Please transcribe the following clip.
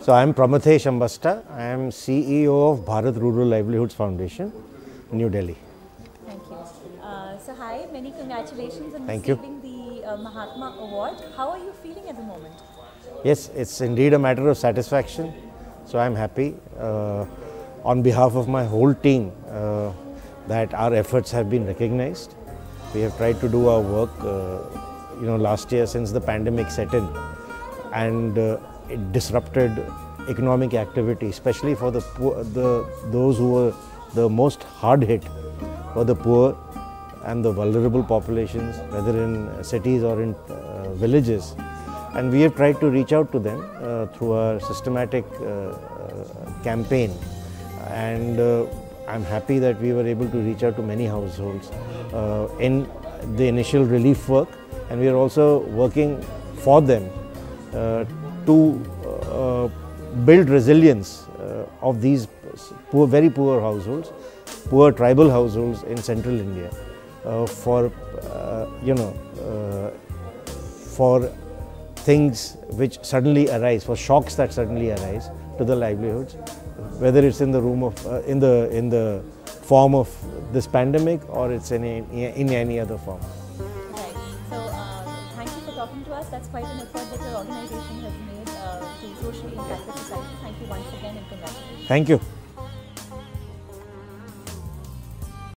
So I am Pramathesh Ambasta. I am CEO of Bharat Rural Livelihoods Foundation, New Delhi. Thank you. Uh, so hi, many congratulations on Thank you. receiving the uh, Mahatma Award. How are you feeling at the moment? Yes, it's indeed a matter of satisfaction. So I am happy uh, on behalf of my whole team uh, that our efforts have been recognized. We have tried to do our work, uh, you know, last year since the pandemic set in, and uh, it disrupted economic activity, especially for the poor, the those who were the most hard hit, for the poor and the vulnerable populations, whether in cities or in uh, villages. And we have tried to reach out to them uh, through our systematic uh, uh, campaign. And uh, I'm happy that we were able to reach out to many households uh, in the initial relief work. And we are also working for them to uh, build resilience uh, of these poor, very poor households, poor tribal households in central India uh, for, you know, for things which suddenly arise, for shocks that suddenly arise to the livelihoods, whether it's in the room of, uh, in the in the form of this pandemic or it's in any, in any other form. Talking to us. That's quite an effort that your organization has made uh, to socially impact the society. Thank you once again and congratulations. Thank you.